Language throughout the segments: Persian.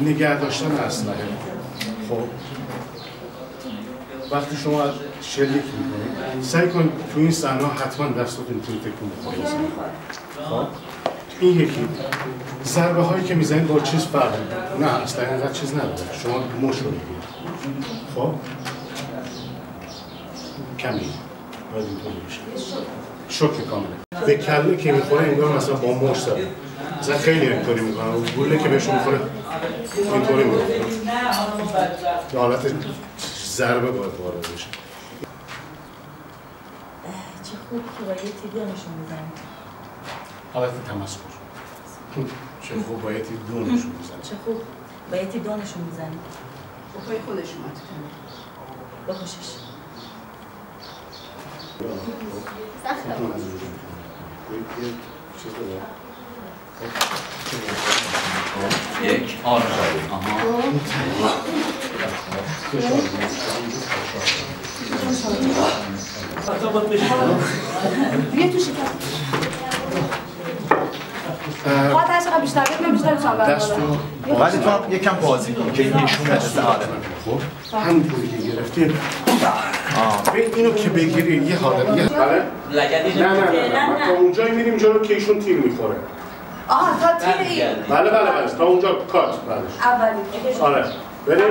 نگه داشتن اسلحه خب. وقتی شما شلیک می‌کنید سعی کن تو این صحنه حتما دستتون توی تکون بخوره. خب. این یکی. ضربه هایی که می‌زنید با چیز فرق می‌کنه. نه اصلا اینقدر چیز نداره. شما مش رو می‌گیرید خب؟ کمی. باید اینطوری بشه شوک کامله. به کله که می‌خوره انگار مثلا با مش زده. مثلا خیلی اینطوری می‌کنن گوله که بهشون می‌خوره اینطوری می‌کنه. به حالت ضربه باید وارد بشه. چه خوب که با یه تیبی نشون می‌زنی حالت تمسخر. چه خوب باید دو نشون می‌زنه چه خوب. با یه تیبی نشون می‌زنی با پای خودش اومد. بکشش یک. آن شد آها. بیا تو شکم خواهد هست قبل بیشتر بگم بیشتر دست رو ولی تو یکم بازی کن که این نشون بده آره. خب؟ همینطوری که گرفتی. ببین اینو که بگیری یه حالت یه لگدی نه نه نه تا اونجایی میریم جلو که ایشون تیر می‌خوره. آها تا تیر این. بله بله بله. تا اونجا کات بله اولی. آره. بریم.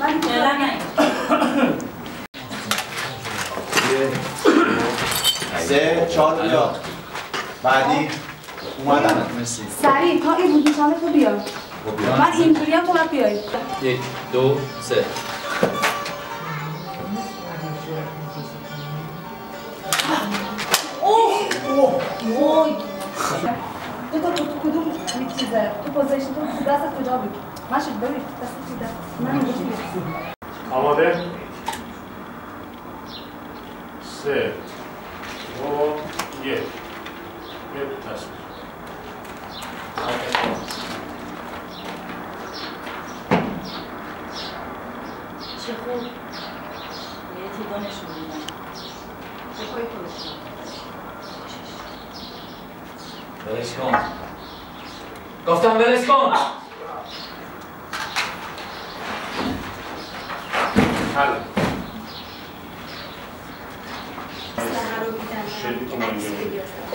من سه چهار بعدی. اومدن مرسی. سریع تا این بود میشم تو بیا. من اینجوری هم تو باید یک دو سه. تو تو تو کدوم چیزه؟ تو پوزیشن تو دستت کجا بود؟ من شد ببین دست؟ من اینجوری آماده؟ سه. دو یک. یک تصویر. چه خوب. یه ولش کن. گفتم ولش کن.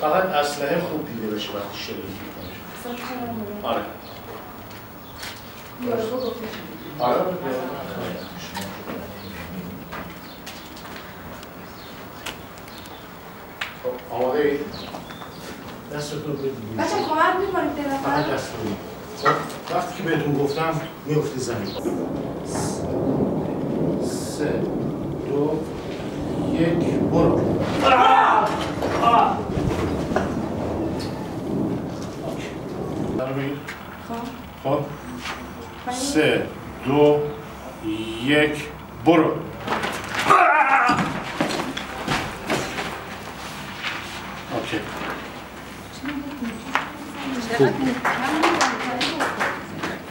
فقط اسلحه خوب دیده بشه وقتی شلیک می‌کنه؟ آره. آره آماده اید؟ دستتون بدید بچه کمک می‌کنید به نفر؟ دستتون خب وقتی که بهتون گفتم میفتی زمین. سه دو یک برو. اوکی. بگیر. خب. سه دو یک برو. اوکی.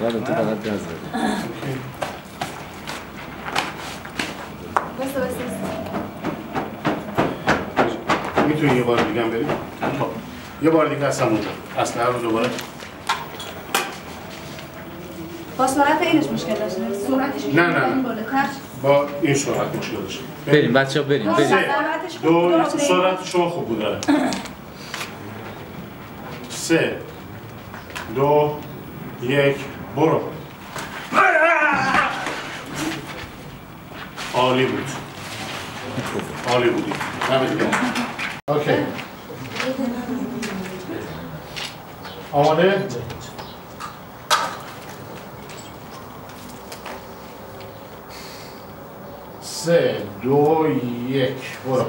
یادم تو فقط گاز. می‌تونی یه بار دیگه هم بریم؟ خب. یه بار دیگه هستم اونجا. اصلا رو دوباره. با سرعت اینش مشکل داشته سرعتش نه، نه، با این سرعت مشکل داشت. بریم بچه ها بریم. بریم دو. سرعت شما خوب بوده سه. دو یک برو. عالی بود. عالی بودی. اوکی. آماده؟ سه دو یک برو.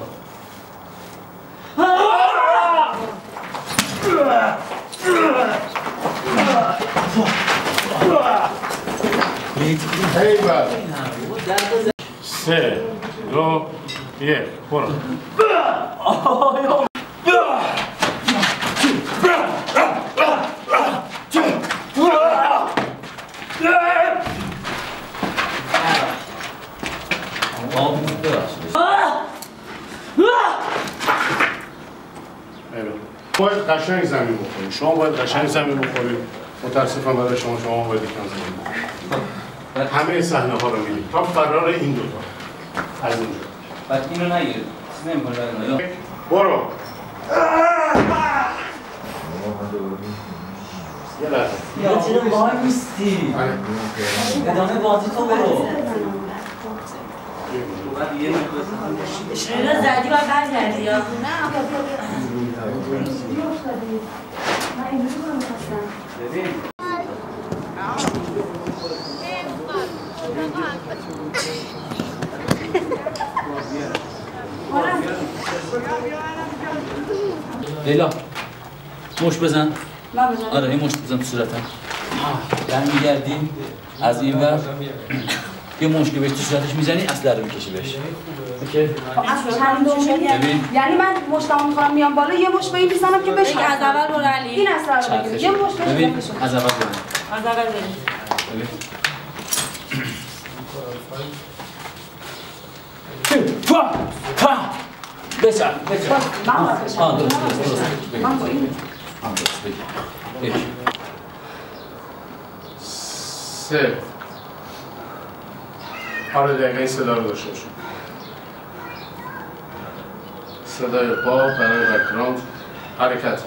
سه دو یک برو. قشنگ زمین بخورید شما باید قشنگ زمین بخورید متاسفم برای شما شما باید یکم زمین بخورید همه صحنه ها رو می‌دید تا فرار این دوتا. از اونجا بعد اینو نگیر چیز نمی‌کنه بعد اینو. برو. یه لحظه. یا چرا وای میستی آره. ادامه بازی تو برو. بعد یه زدی و برگردی یا؟ نه ببین لیلا مش بزن. آره این مشت بزن تو صورتم. برمیگردیم. از این ور. یه مشت که بهش تو صورتش می‌زنی اصلا رو می‌کشی بهش ببین یعنی من مشتمو می‌خوام میام بالا یه مش به این می‌زنم که بشه از اول برو علی این اصلا رو بگیر یه مش ببین از اول ببین از اول من باید بشم. آه درست درست درست بگیر. من با این آه درست بگیر یک سه حالا دقیقه صدا رو داشته باشیم. صدای پا برای بکراند حرکت.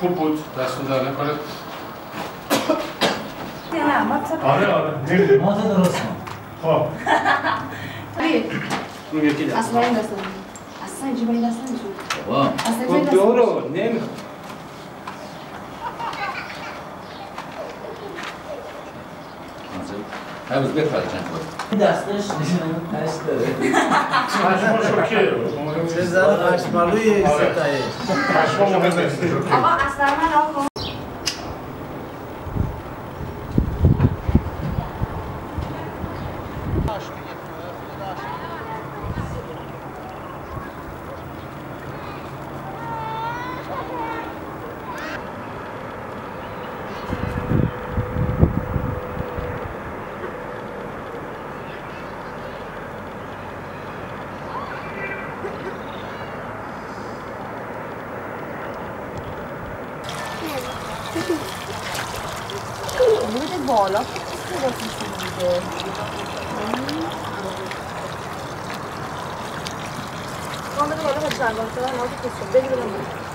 خوب بود دستون در نکنه؟ آره آره ما تو درست خب. اون یکی دست اصلا این دست اصلا اینجا با این دست بابا. اصلا این خب دست دورو نمی‌خوام. هر روز بپر چند بار این دستش تش داره پشما شوکه چه زن خشمالوی آره. ستایش. پشما مهم نیست شوکه آقا اصلا من آقا volo. Scusa se si vede. Come lo facciamo? Non te la noto che sono bello da me.